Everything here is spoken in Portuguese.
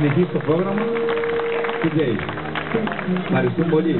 Nekih kafa Que ama bu değil. Karışım boli.